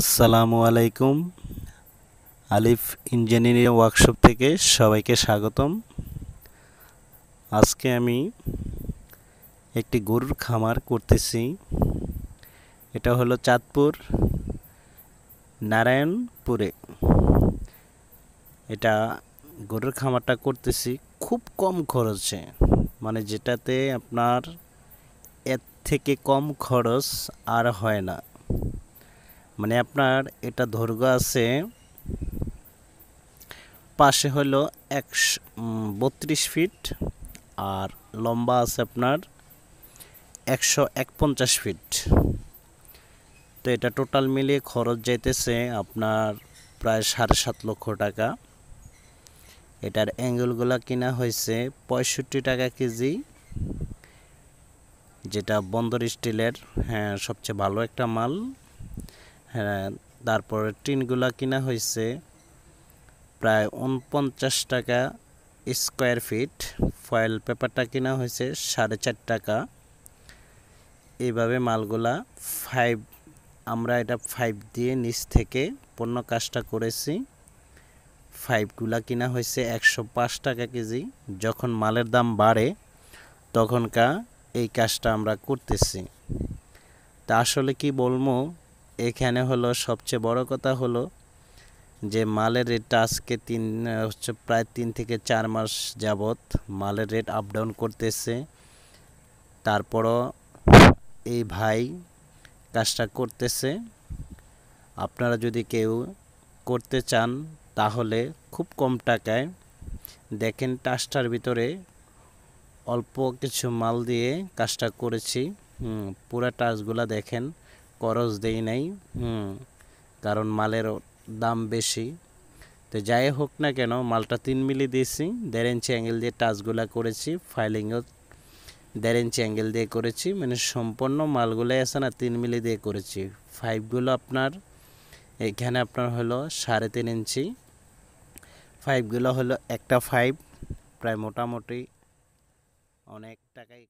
আসসালামু আলাইকুম। আলিফ engineering workshop থেকে সবাইকে স্বাগতম। আজকে আমি একটি গরুর খামার করতেছি। এটা হলো চাঁদপুর নারায়ণপুরে। এটা গরুর খামারটা করতেছি খুব কম খরচে। মানে যেটাতে আপনার এর থেকে কম খরচ আর হয় না। মানে আপনার এটা দৈর্ঘ্য আছে, পাশে হলো একশো বত্রিশ ফিট আর লম্বা আছে আপনার একশো একপঞ্চাশ ফিট। তো এটা টোটাল মিলিয়ে খরচ যাইতেছে আপনার প্রায় সাড়ে সাত লক্ষ টাকা। এটার অ্যাঙ্গেলগুলো কিনা হয়েছে পঁয়ষট্টি টাকা কেজি, যেটা বন্দর স্টিলের হ্যাঁ সবচেয়ে ভালো একটা মাল। হ্যাঁ তারপরে টিনগুলা কিনা হয়েছে প্রায় উনপঞ্চাশ টাকা স্কোয়ার ফিট। ফয়েল পেপারটা কিনা হয়েছে সাড়ে চার টাকা। এইভাবে মালগুলা ফাইভ আমরা এটা ফাইভ দিয়ে নিচ থেকে পণ্য কাজটা করেছি। ফাইভগুলা কিনা হয়েছে একশো পাঁচ টাকা কেজি। যখন মালের দাম বাড়ে, তখনকার এই কাজটা আমরা করতেছি। তা আসলে কি বলব? এখানে হলো সবচেয়ে বড় কথা হলো যে মালের রেটটা আজকে তিন, হচ্ছে প্রায় তিন থেকে চার মাস যাবৎ মালের রেট আপ ডাউন করতেছে। তারপরও এই ভাই কাজটা করতেছে। আপনারা যদি কেউ করতে চান তাহলে খুব কম টাকায় দেখেন টাসটার ভিতরে অল্প কিছু মাল দিয়ে কাজটা করেছি। পুরা টাচগুলা দেখেন। করজ দেই নাই কারণ মালের দাম বেশি। তো যাই হোক না কেন, মালটা তিন মিলি দিয়েছি, দেড় ইঞ্চি অ্যাঙ্গেল দিয়ে টাচগুলা করেছি ফাইলিংও দেড় ইঞ্চি অ্যাঙ্গেল দিয়ে করেছি মানে সম্পূর্ণ মালগুলোই আছে না, তিন মিলি দিয়ে করেছি। ফাইভগুলো আপনার, এখানে আপনার হলো সাড়ে তিন ইঞ্চি ফাইভগুলো হলো একটা ফাইভ প্রায় মোটামুটি অনেক টাকাই